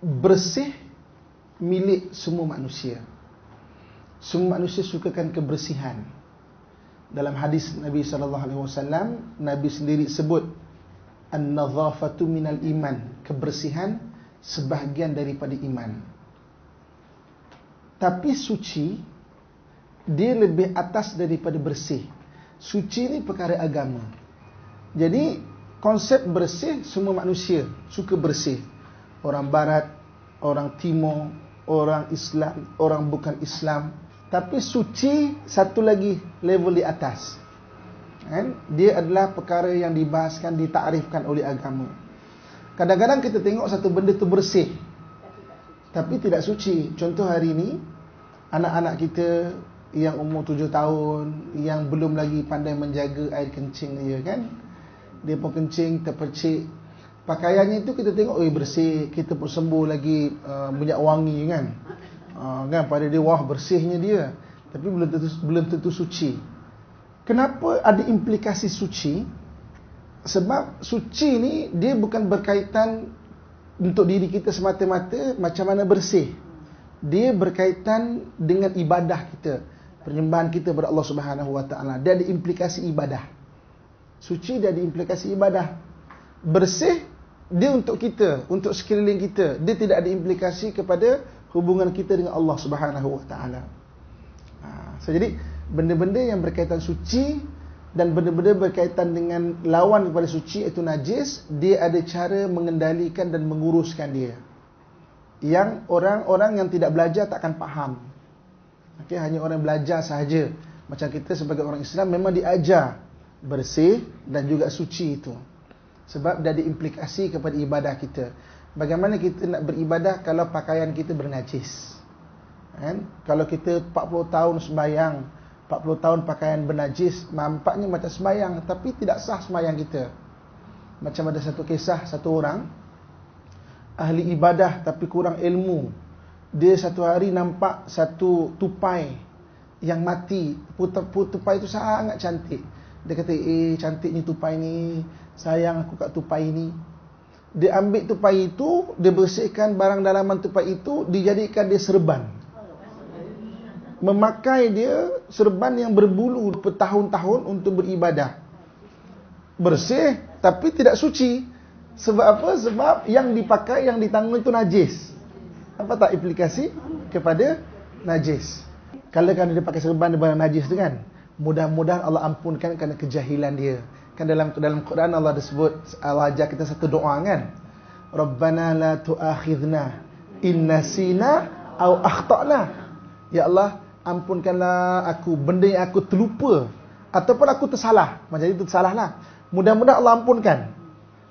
bersih milik semua manusia. Semua manusia sukakan kebersihan. Dalam hadis Nabi sallallahu alaihi wasallam, Nabi sendiri sebut an-nadhafatu minal iman, kebersihan sebahagian daripada iman. Tapi suci dia lebih atas daripada bersih. Suci ni perkara agama. Jadi konsep bersih semua manusia suka bersih. Orang barat, orang timur, orang Islam, orang bukan Islam, tapi suci satu lagi level di atas. Kan? Dia adalah perkara yang dibahaskan, ditakrifkan oleh agama. Kadang-kadang kita tengok satu benda tu bersih. Tapi tidak suci. Contoh hari ini, anak-anak kita yang umur tujuh tahun, yang belum lagi pandai menjaga air kencing dia kan. Dia pun kencing, terpercik. Pakaiannya itu kita tengok, oh bersih. Kita pun sembuh lagi uh, minyak wangi kan. Uh, kan? Pada dia wah bersihnya dia. Tapi belum tentu belum tentu suci. Kenapa ada implikasi suci? Sebab suci ni dia bukan berkaitan untuk diri kita semata-mata macam mana bersih. Dia berkaitan dengan ibadah kita penyembahan kita kepada Allah Subhanahu wa taala. Dia ada implikasi ibadah. Suci dia ada implikasi ibadah bersih dia untuk kita untuk sekeliling kita dia tidak ada implikasi kepada hubungan kita dengan Allah Subhanahu Wa Taala. Ha, so jadi benda-benda yang berkaitan suci dan benda-benda berkaitan dengan lawan kepada suci iaitu najis, dia ada cara mengendalikan dan menguruskan dia. Yang orang-orang yang tidak belajar takkan faham. Okey, hanya orang yang belajar sahaja. Macam kita sebagai orang Islam memang diajar bersih dan juga suci itu. Sebab dia ada implikasi kepada ibadah kita. Bagaimana kita nak beribadah kalau pakaian kita bernajis? Kan? Kalau kita 40 tahun sembahyang, 40 tahun pakaian bernajis, nampaknya macam sembahyang tapi tidak sah sembahyang kita. Macam ada satu kisah satu orang ahli ibadah tapi kurang ilmu. Dia satu hari nampak satu tupai yang mati. Tupai itu sangat cantik. Dia kata, "Eh, cantiknya tupai ni. Sayang aku kat tupai ni." dia ambil tupai itu, dia bersihkan barang dalaman tupai itu, dijadikan dia serban. Memakai dia serban yang berbulu bertahun-tahun untuk beribadah. Bersih, tapi tidak suci. Sebab apa? Sebab yang dipakai, yang ditanggung itu najis. Apa tak implikasi kepada najis? Kalau kan dia pakai serban barang najis tu kan, mudah-mudahan Allah ampunkan kerana kejahilan dia. Kan dalam dalam Quran Allah disebut Allah ajar kita satu doa kan. Rabbana la tu'akhidna in nasina aw akhtana. Ya Allah, ampunkanlah aku benda yang aku terlupa ataupun aku tersalah. Macam itu tersalahlah. Mudah-mudahan Allah ampunkan.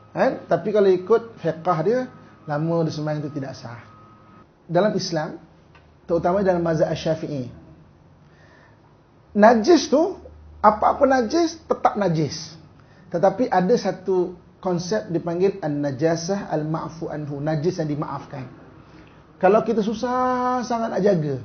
Kan? Tapi kalau ikut fiqh dia, lama dia sembahyang itu tidak sah. Dalam Islam, terutama dalam mazhab Syafi'i. Najis tu apa-apa najis tetap najis. Tetapi ada satu konsep dipanggil an-najasah al-ma'fu anhu, najis yang dimaafkan. Kalau kita susah sangat nak jaga.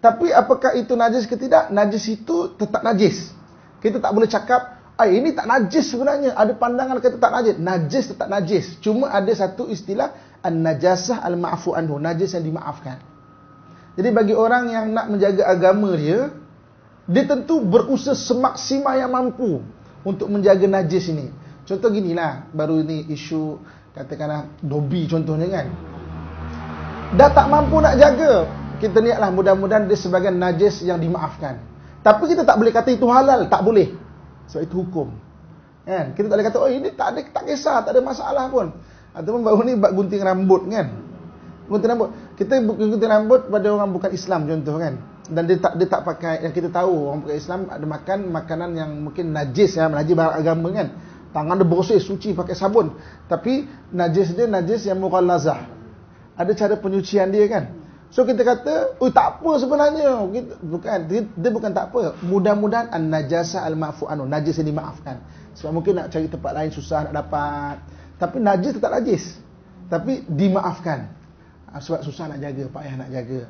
Tapi apakah itu najis ke tidak? Najis itu tetap najis. Kita tak boleh cakap, ah ini tak najis sebenarnya. Ada pandangan kata tak najis. Najis tetap najis. Cuma ada satu istilah an-najasah al-ma'fu anhu, najis yang dimaafkan. Jadi bagi orang yang nak menjaga agama dia, dia tentu berusaha semaksimal yang mampu untuk menjaga najis ini. Contoh ginilah, baru ini isu katakanlah dobi contohnya kan. Dah tak mampu nak jaga. Kita niatlah mudah-mudahan dia sebagai najis yang dimaafkan. Tapi kita tak boleh kata itu halal, tak boleh. Sebab itu hukum. Kan? Kita tak boleh kata oh ini tak ada tak kisah, tak ada masalah pun. Ataupun baru ni buat gunting rambut kan. Gunting rambut. Kita gunting rambut pada orang bukan Islam contoh kan dan dia tak dia tak pakai yang kita tahu orang pakai Islam ada makan makanan yang mungkin najis ya najis barang agama kan. Tangan dia bersih suci pakai sabun. Tapi najis dia najis yang mughallazah ada cara penyucian dia kan. So kita kata oh tak apa sebenarnya. Bukan. Dia, dia bukan tak apa. Mudah-mudahan an najasa al mafu anu najis yang dimaafkan. Sebab mungkin nak cari tempat lain susah nak dapat. Tapi najis tetap najis. Tapi dimaafkan. Sebab susah nak jaga payah nak jaga